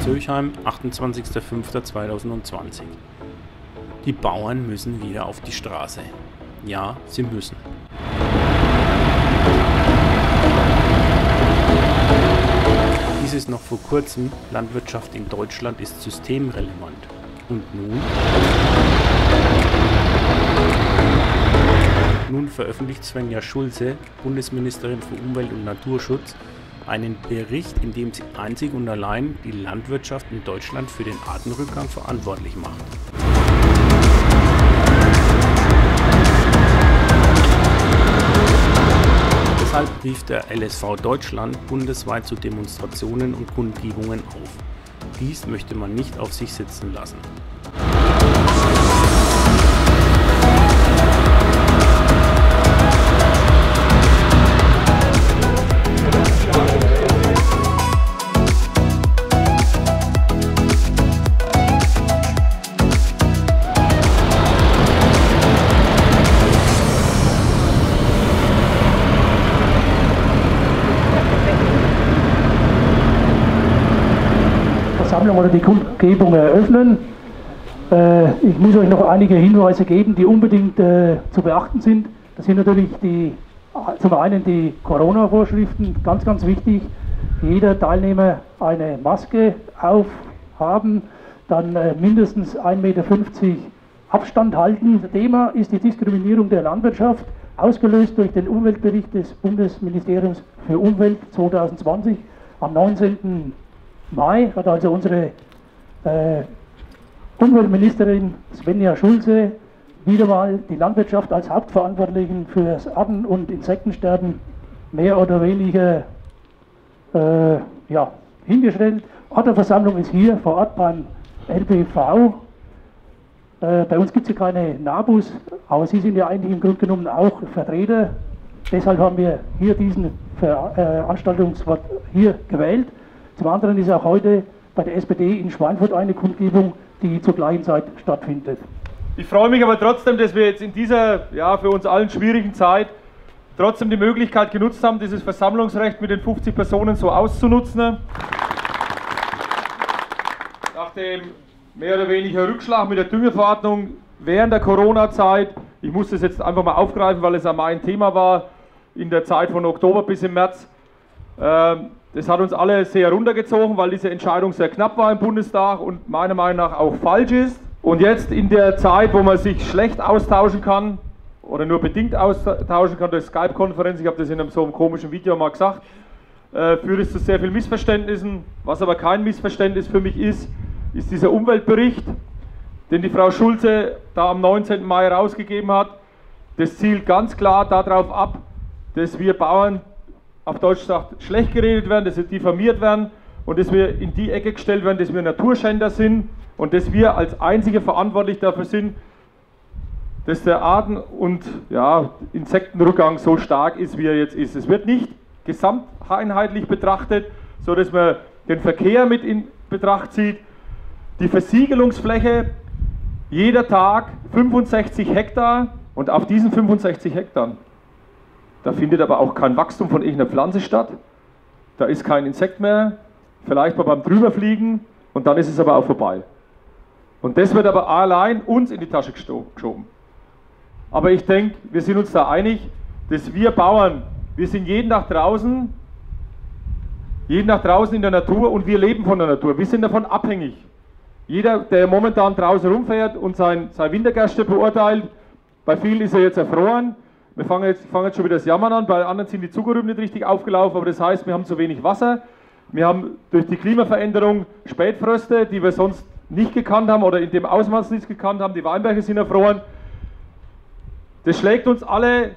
Zürchheim, 28.05.2020. Die Bauern müssen wieder auf die Straße. Ja, sie müssen. Dies ist noch vor kurzem, Landwirtschaft in Deutschland ist systemrelevant. Und nun? Nun veröffentlicht Svenja Schulze, Bundesministerin für Umwelt und Naturschutz, einen Bericht, in dem sie einzig und allein die Landwirtschaft in Deutschland für den Artenrückgang verantwortlich macht. Deshalb rief der LSV Deutschland bundesweit zu Demonstrationen und Kundgebungen auf. Dies möchte man nicht auf sich sitzen lassen. Versammlung oder die Kundgebung eröffnen. Äh, ich muss euch noch einige Hinweise geben, die unbedingt äh, zu beachten sind. Das sind natürlich die, zum einen die Corona-Vorschriften, ganz, ganz wichtig. Jeder Teilnehmer eine Maske aufhaben, dann äh, mindestens 1,50 Meter Abstand halten. Thema ist die Diskriminierung der Landwirtschaft, ausgelöst durch den Umweltbericht des Bundesministeriums für Umwelt 2020 am 19. Mai hat also unsere äh, Umweltministerin Svenja Schulze wieder mal die Landwirtschaft als Hauptverantwortlichen für das Arten- und Insektensterben mehr oder weniger äh, ja, hingestellt. Orterversammlung ist hier vor Ort beim LBV. Äh, bei uns gibt es ja keine NABUs, aber Sie sind ja eigentlich im Grunde genommen auch Vertreter. Deshalb haben wir hier diesen Veranstaltungswort hier gewählt. Zum anderen ist auch heute bei der SPD in Schweinfurt eine Kundgebung, die zur gleichen Zeit stattfindet. Ich freue mich aber trotzdem, dass wir jetzt in dieser ja, für uns allen schwierigen Zeit trotzdem die Möglichkeit genutzt haben, dieses Versammlungsrecht mit den 50 Personen so auszunutzen. Nach dem mehr oder weniger Rückschlag mit der Düngeverordnung während der Corona-Zeit, ich muss das jetzt einfach mal aufgreifen, weil es ja mein Thema war, in der Zeit von Oktober bis im März, ähm, das hat uns alle sehr runtergezogen, weil diese Entscheidung sehr knapp war im Bundestag und meiner Meinung nach auch falsch ist. Und jetzt in der Zeit, wo man sich schlecht austauschen kann oder nur bedingt austauschen kann durch Skype-Konferenz, ich habe das in einem so einem komischen Video mal gesagt, äh, führt es zu sehr vielen Missverständnissen. Was aber kein Missverständnis für mich ist, ist dieser Umweltbericht, den die Frau Schulze da am 19. Mai rausgegeben hat. Das zielt ganz klar darauf ab, dass wir Bauern auf Deutsch sagt, schlecht geredet werden, dass sie diffamiert werden und dass wir in die Ecke gestellt werden, dass wir Naturschänder sind und dass wir als Einzige verantwortlich dafür sind, dass der Arten- und ja, Insektenrückgang so stark ist, wie er jetzt ist. Es wird nicht gesamteinheitlich betrachtet, so dass man den Verkehr mit in Betracht zieht. Die Versiegelungsfläche, jeder Tag 65 Hektar und auf diesen 65 Hektar da findet aber auch kein Wachstum von irgendeiner Pflanze statt. Da ist kein Insekt mehr, vielleicht mal beim Drüberfliegen und dann ist es aber auch vorbei. Und das wird aber allein uns in die Tasche geschoben. Aber ich denke, wir sind uns da einig, dass wir Bauern, wir sind jeden Tag draußen, jeden Tag draußen in der Natur und wir leben von der Natur. Wir sind davon abhängig. Jeder, der momentan draußen rumfährt und sein, sein Wintergäste beurteilt, bei vielen ist er jetzt erfroren, wir fangen jetzt, fangen jetzt schon wieder das Jammern an, bei anderen sind die Zuckerrüben nicht richtig aufgelaufen, aber das heißt, wir haben zu wenig Wasser. Wir haben durch die Klimaveränderung Spätfröste, die wir sonst nicht gekannt haben oder in dem Ausmaß nicht gekannt haben. Die Weinberge sind erfroren. Das schlägt uns alle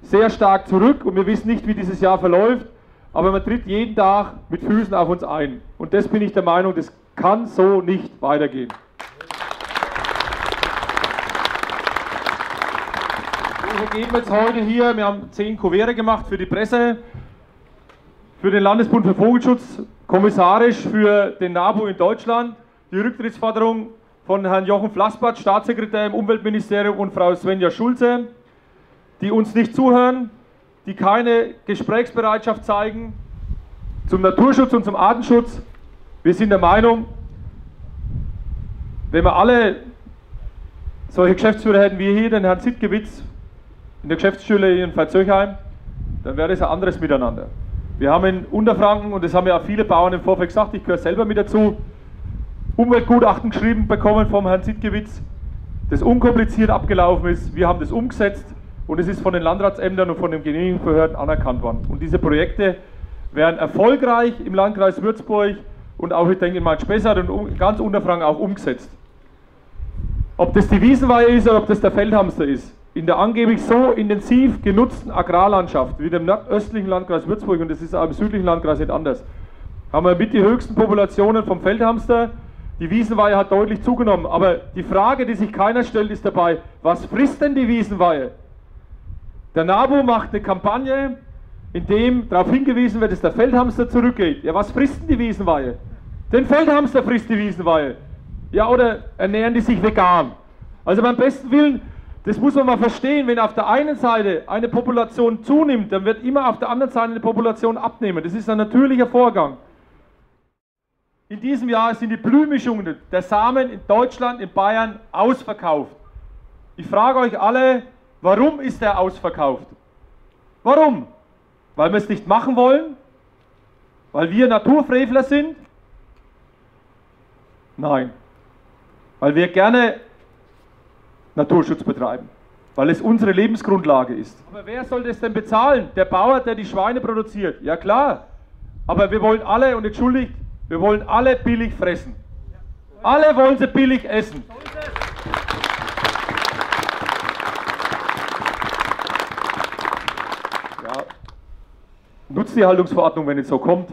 sehr stark zurück und wir wissen nicht, wie dieses Jahr verläuft, aber man tritt jeden Tag mit Füßen auf uns ein. Und das bin ich der Meinung, das kann so nicht weitergehen. Wir geben jetzt heute hier, wir haben zehn Kuvere gemacht für die Presse, für den Landesbund für Vogelschutz, kommissarisch für den NABU in Deutschland, die Rücktrittsforderung von Herrn Jochen Flassbart, Staatssekretär im Umweltministerium und Frau Svenja Schulze, die uns nicht zuhören, die keine Gesprächsbereitschaft zeigen zum Naturschutz und zum Artenschutz. Wir sind der Meinung, wenn wir alle solche Geschäftsführer hätten wie hier, den Herrn Sitkewitz in der Geschäftsschule in Veitshöchheim, dann wäre das ein anderes Miteinander. Wir haben in Unterfranken, und das haben ja auch viele Bauern im Vorfeld gesagt, ich gehöre selber mit dazu, Umweltgutachten geschrieben bekommen vom Herrn Sitkewitz, das unkompliziert abgelaufen ist. Wir haben das umgesetzt und es ist von den Landratsämtern und von den Genehmigungsbehörden anerkannt worden. Und diese Projekte werden erfolgreich im Landkreis Würzburg und auch, ich denke, in Main Spessart und ganz Unterfranken auch umgesetzt. Ob das die Wiesenweihe ist oder ob das der Feldhamster ist, in der angeblich so intensiv genutzten Agrarlandschaft wie dem nordöstlichen Landkreis Würzburg, und das ist auch im südlichen Landkreis nicht anders, haben wir mit die höchsten Populationen vom Feldhamster. Die Wiesenweihe hat deutlich zugenommen. Aber die Frage, die sich keiner stellt, ist dabei, was frisst denn die Wiesenweihe? Der NABU macht eine Kampagne, in dem darauf hingewiesen wird, dass der Feldhamster zurückgeht. Ja, was frisst denn die Wiesenweihe? Den Feldhamster frisst die Wiesenweihe. Ja, oder ernähren die sich vegan? Also beim besten Willen, das muss man mal verstehen, wenn auf der einen Seite eine Population zunimmt, dann wird immer auf der anderen Seite eine Population abnehmen. Das ist ein natürlicher Vorgang. In diesem Jahr sind die Blühmischungen der Samen in Deutschland, in Bayern ausverkauft. Ich frage euch alle, warum ist der ausverkauft? Warum? Weil wir es nicht machen wollen? Weil wir Naturfrevler sind? Nein. Weil wir gerne Naturschutz betreiben. Weil es unsere Lebensgrundlage ist. Aber wer soll das denn bezahlen? Der Bauer, der die Schweine produziert. Ja klar. Aber wir wollen alle, und entschuldigt, wir wollen alle billig fressen. Alle wollen sie billig essen. Ja. Nutztierhaltungsverordnung, wenn es so kommt.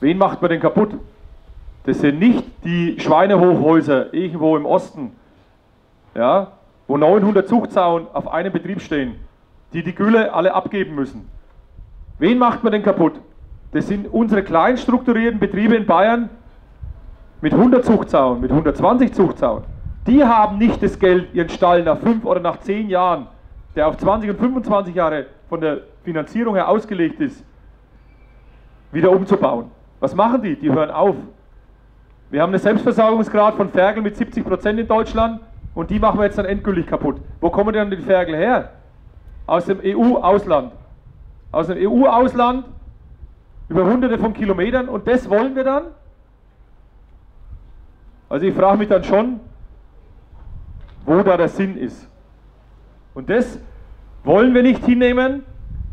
Wen macht man denn kaputt? Das sind nicht die Schweinehochhäuser irgendwo im Osten, ja, wo 900 Zuchtzaun auf einem Betrieb stehen, die die Gülle alle abgeben müssen. Wen macht man denn kaputt? Das sind unsere klein strukturierten Betriebe in Bayern mit 100 Zuchtzaun, mit 120 Zuchtzaun. Die haben nicht das Geld, ihren Stall nach 5 oder nach 10 Jahren, der auf 20 und 25 Jahre von der Finanzierung her ausgelegt ist, wieder umzubauen. Was machen die? Die hören auf. Wir haben einen Selbstversorgungsgrad von Ferkel mit 70 Prozent in Deutschland und die machen wir jetzt dann endgültig kaputt. Wo kommen denn die Ferkel her? Aus dem EU-Ausland. Aus dem EU-Ausland über hunderte von Kilometern und das wollen wir dann? Also ich frage mich dann schon, wo da der Sinn ist. Und das wollen wir nicht hinnehmen.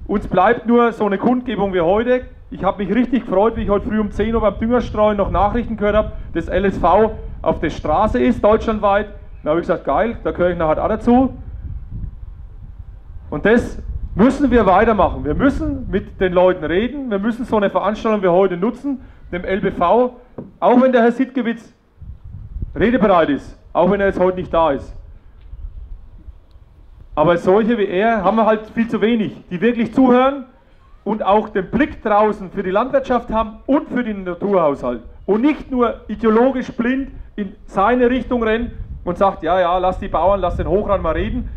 Uns bleibt nur so eine Kundgebung wie heute. Ich habe mich richtig gefreut, wie ich heute früh um 10 Uhr beim Düngerstreuen noch Nachrichten gehört habe, dass LSV auf der Straße ist, deutschlandweit. Da habe ich gesagt, geil, da gehöre ich nachher auch dazu. Und das müssen wir weitermachen. Wir müssen mit den Leuten reden. Wir müssen so eine Veranstaltung wie heute nutzen, dem LBV, auch wenn der Herr Sitkewitz redebereit ist, auch wenn er jetzt heute nicht da ist. Aber solche wie er haben wir halt viel zu wenig, die wirklich zuhören und auch den Blick draußen für die Landwirtschaft haben und für den Naturhaushalt. Und nicht nur ideologisch blind in seine Richtung rennen und sagt, ja, ja, lass die Bauern, lass den Hochrand mal reden,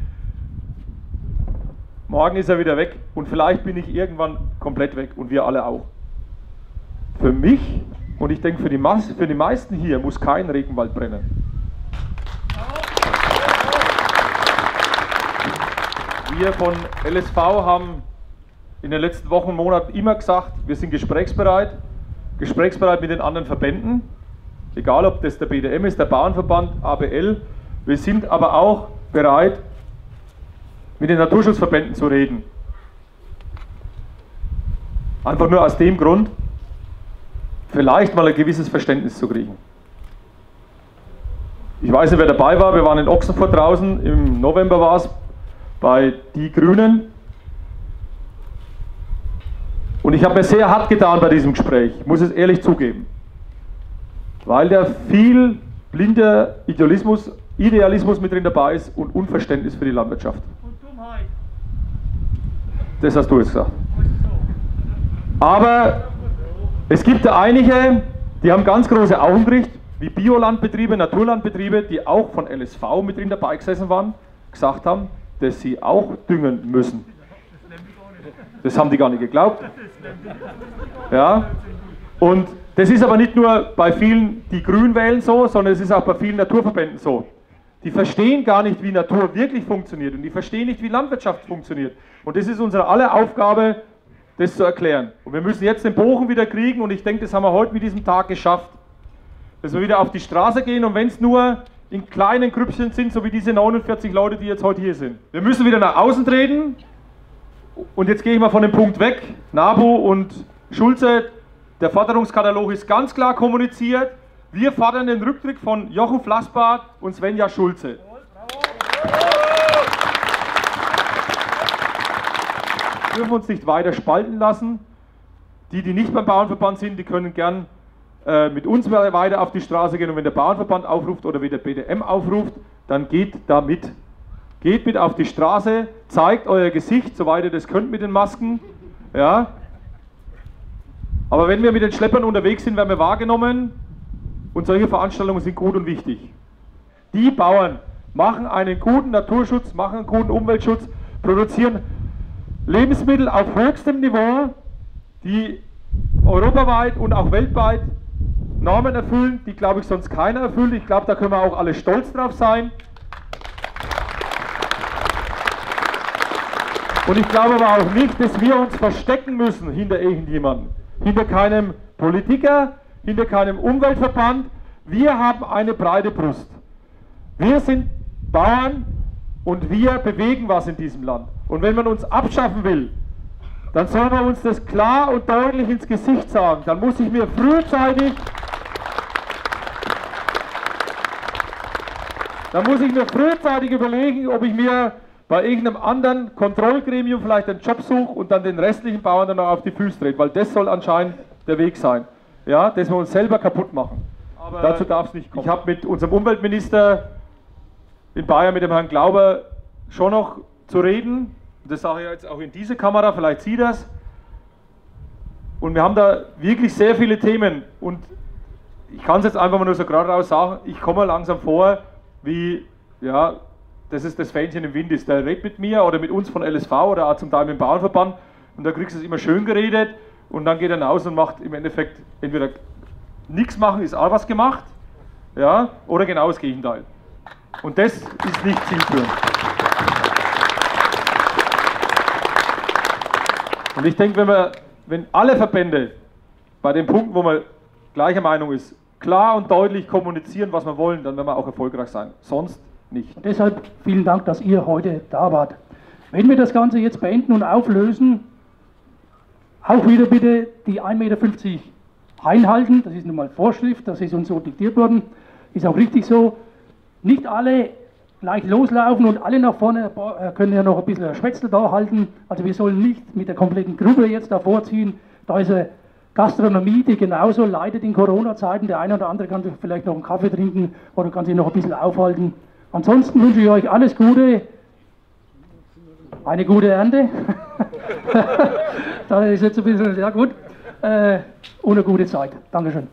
Morgen ist er wieder weg und vielleicht bin ich irgendwann komplett weg und wir alle auch. Für mich und ich denke für die, Masse, für die meisten hier muss kein Regenwald brennen. Wir von LSV haben in den letzten Wochen und Monaten immer gesagt, wir sind gesprächsbereit, gesprächsbereit mit den anderen Verbänden, egal ob das der BDM ist, der Bauernverband, ABL. Wir sind aber auch bereit, mit den Naturschutzverbänden zu reden. Einfach nur aus dem Grund, vielleicht mal ein gewisses Verständnis zu kriegen. Ich weiß nicht, wer dabei war, wir waren in Ochsenfurt draußen, im November war es, bei Die Grünen. Und ich habe mir sehr hart getan bei diesem Gespräch, ich muss es ehrlich zugeben. Weil da viel blinder Idealismus, Idealismus mit drin dabei ist und Unverständnis für die Landwirtschaft. Das hast du jetzt gesagt. Aber es gibt da einige, die haben ganz große Augen gekriegt wie Biolandbetriebe, Naturlandbetriebe, die auch von LSV mit drin dabei gesessen waren, gesagt haben, dass sie auch düngen müssen. Das haben die gar nicht geglaubt. Ja. Und das ist aber nicht nur bei vielen, die grün wählen so, sondern es ist auch bei vielen Naturverbänden so. Die verstehen gar nicht, wie Natur wirklich funktioniert und die verstehen nicht, wie Landwirtschaft funktioniert. Und das ist unsere aller Aufgabe, das zu erklären. Und wir müssen jetzt den Bogen wieder kriegen und ich denke, das haben wir heute mit diesem Tag geschafft, dass wir wieder auf die Straße gehen und wenn es nur in kleinen Grüppchen sind, so wie diese 49 Leute, die jetzt heute hier sind. Wir müssen wieder nach außen treten und jetzt gehe ich mal von dem Punkt weg. NABU und Schulze, der Forderungskatalog ist ganz klar kommuniziert. Wir fordern den Rücktritt von Jochen Flassbart und Svenja Schulze. Wir dürfen uns nicht weiter spalten lassen. Die, die nicht beim Bauernverband sind, die können gern äh, mit uns weiter auf die Straße gehen und wenn der Bauernverband aufruft oder wie der BDM aufruft, dann geht da mit. Geht mit auf die Straße, zeigt euer Gesicht, soweit ihr das könnt mit den Masken. Ja. Aber wenn wir mit den Schleppern unterwegs sind, werden wir wahrgenommen und solche Veranstaltungen sind gut und wichtig. Die Bauern machen einen guten Naturschutz, machen einen guten Umweltschutz, produzieren Lebensmittel auf höchstem Niveau, die europaweit und auch weltweit Normen erfüllen, die glaube ich sonst keiner erfüllt. Ich glaube, da können wir auch alle stolz drauf sein. Und ich glaube aber auch nicht, dass wir uns verstecken müssen hinter irgendjemandem. Hinter keinem Politiker, hinter keinem Umweltverband. Wir haben eine breite Brust. Wir sind Bauern und wir bewegen was in diesem Land. Und wenn man uns abschaffen will, dann soll man uns das klar und deutlich ins Gesicht sagen. Dann muss ich mir frühzeitig Da muss ich mir frühzeitig überlegen, ob ich mir bei irgendeinem anderen Kontrollgremium vielleicht einen Job suche und dann den restlichen Bauern dann noch auf die Füße dreht, weil das soll anscheinend der Weg sein. Ja, dass wir uns selber kaputt machen. Aber Dazu darf es nicht kommen. Ich habe mit unserem Umweltminister in Bayern, mit dem Herrn Glauber, schon noch zu reden. Das sage ich jetzt auch in diese Kamera, vielleicht sieht das. Und wir haben da wirklich sehr viele Themen. Und ich kann es jetzt einfach mal nur so gerade raus sagen, ich komme langsam vor, wie, ja, das ist das Fähnchen im Wind ist. Der redet mit mir oder mit uns von LSV oder auch zum Teil mit dem Bauernverband und da kriegst du es immer schön geredet und dann geht er raus und macht im Endeffekt entweder nichts machen, ist auch was gemacht, ja, oder genau das Gegenteil. Und das ist nicht zielführend. Und ich denke, wenn, wenn alle Verbände bei dem Punkt, wo man gleicher Meinung ist, klar und deutlich kommunizieren, was wir wollen, dann werden wir auch erfolgreich sein. Sonst nicht. Deshalb vielen Dank, dass ihr heute da wart. Wenn wir das Ganze jetzt beenden und auflösen, auch wieder bitte die 1,50 Meter einhalten. Das ist nun mal Vorschrift, das ist uns so diktiert worden. Ist auch richtig so. Nicht alle gleich loslaufen und alle nach vorne äh, können ja noch ein bisschen Schwätzel da halten. Also wir sollen nicht mit der kompletten Gruppe jetzt davor ziehen. Da ist eine Gastronomie, die genauso leidet in Corona-Zeiten. Der eine oder andere kann vielleicht noch einen Kaffee trinken oder kann sich noch ein bisschen aufhalten. Ansonsten wünsche ich euch alles Gute, eine gute Ernte. das ist jetzt ein bisschen, ja gut, äh, und eine gute Zeit. Dankeschön.